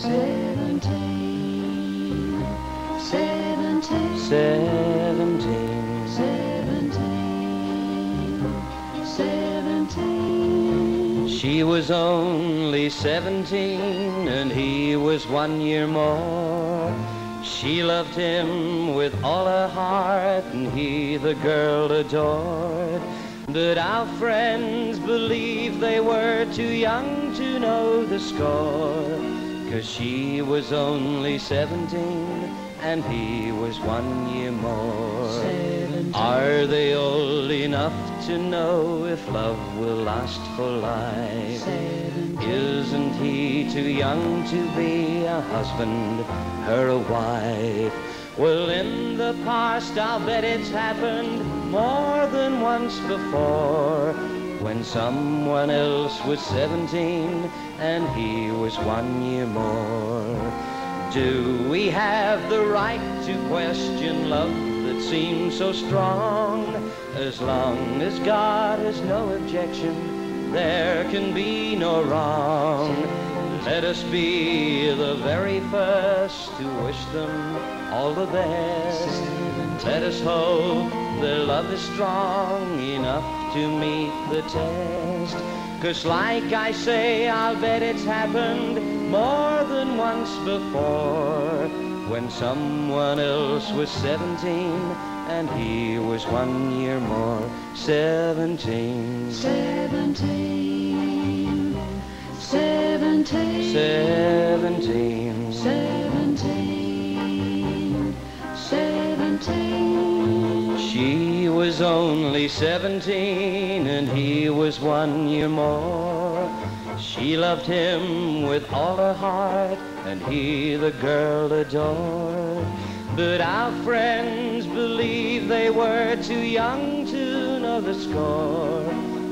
Seventeen, seventeen, Seventeen. She was only seventeen and he was one year more. She loved him with all her heart and he the girl adored. But our friends believed they were too young to know the score. Cause she was only seventeen and he was one year more. Seventeen. Are they old enough to know if love will last for life? Seventeen. Isn't he too young to be a husband, her a wife? Well, in the past, I'll bet it's happened more than once before. When someone else was 17 and he was one year more. Do we have the right to question love that seems so strong? As long as God has no objection, there can be no wrong. Let us be the very first to wish them all the best. Let us hope their love is strong enough to meet the test. Cause like I say, I'll bet it's happened more than once before. When someone else was 17 and he was one year more. 17. 17. 17. 17. Was only 17 and he was one year more. She loved him with all her heart and he the girl adored. But our friends believed they were too young to know the score.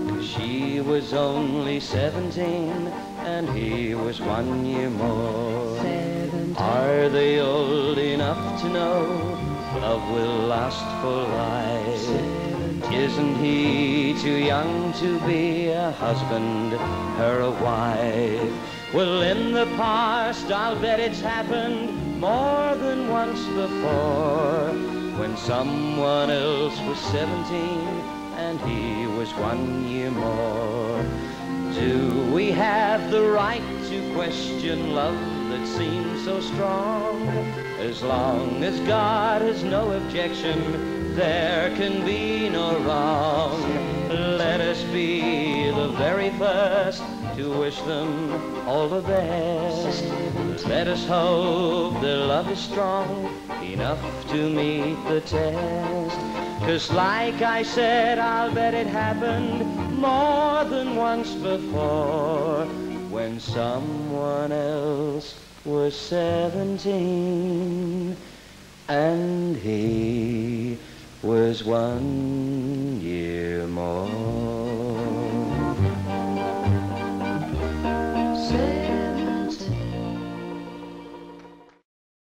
'Cause she was only 17 and he was one year more. Seventeen. Are they old enough to know love will last for life? Isn't he too young to be a husband, her a wife? Well, in the past, I'll bet it's happened more than once before. When someone else was 17 and he was one year more. Do we have the right to question love that seems strong? As long as God has no objection, there can be no wrong. Let us be the very first to wish them all the best. Let us hope their love is strong enough to meet the test. Cause like I said, I'll bet it happened more than once before when someone else was 17 and he was one year more.